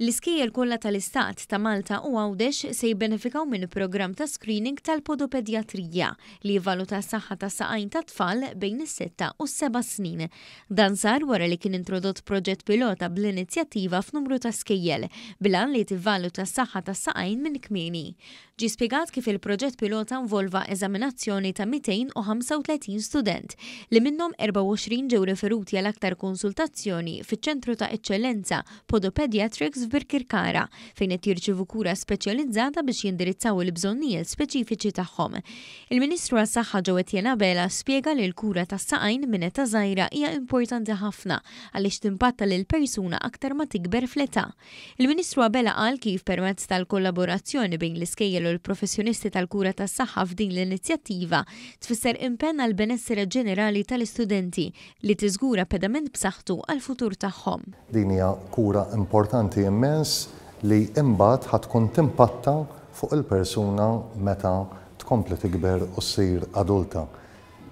L-iskejjel kollha tal-Istat, ta' Malta u Għawdex se jibbenefikaw minn programm ta' screening tal-podopedjatrija li jivvaluta s-saħħa tas-saqajn tat-tfal bejn is-sitta u s-seba' snin. Dan sar wara li kien introdott proġett pilota bl-inizjattiva f'numru ta' skejjel, bil-għan li tivvaluta s-saħħa tas-saqajn minn kmieni. Ġie spjegat kif il-proġett pilota nvolva eżaminazzjoni ta' 235 student, li minnhom 24 ġew riferuti għal aktar konsultazzjoni fiċ-Ċentru ta' Eċċellenza Podopediatrics f'Birkirkara, fejn qed jirċievu kura speċjalizzata biex jindirizzaw il-bżonnijet speċifiċi tagħhom. Il-Ministru għas-Saħħa Joe Etienne Abela spjega li l-kura tas-saqajn minn età żgħira hija importanti ħafna għaliex timpatta lill-persuna aktar ma tikber fl-età. Il-Ministru Abela qal kif permezz tal-kollaborazzjoni bejn l-iskejjel u l-professjonisti tal-kura tas-saħħa f'din l-inizjattiva tfisser impenn għall-benessere ġenerali tal-istudenti li tiżgura pedament b'saħħtu għall-futur tagħhom. Din hija kura importanti immens li imbagħad ħa tkun timpatta fuq il-persuna meta tkompli tikber u ssir adulta.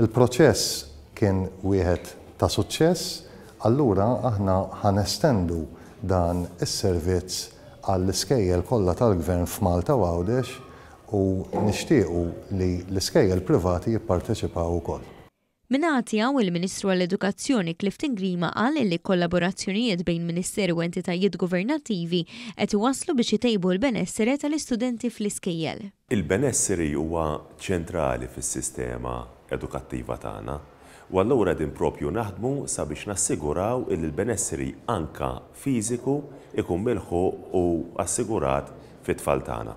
Il-proċess kien wieħed ta' suċċess, allura aħna ħa nestendu dan is-servizz għall-iskejjel kollha tal-Gvern f'Malta u Għawdex u nixtiequ li l-iskejjel privati jipparteċipaw ukoll. Min-naħa tiegħu, il-Ministru għall-Edukazzjoni Clifton Grima qal li kollaborazzjonijiet bejn Ministeri u entitajiet governattivi qed iwasslu biex itejbu l-benessere tal-istudenti fl-iskejjel. Il-benesseri huwa ċentrali fis-sistema edukattiva tagħna u allura qegħdin proprju naħdmu sabiex nassiguraw illi l-benesseri anka fiżiku jkun milħuq u assigurat fit-tfal tagħna.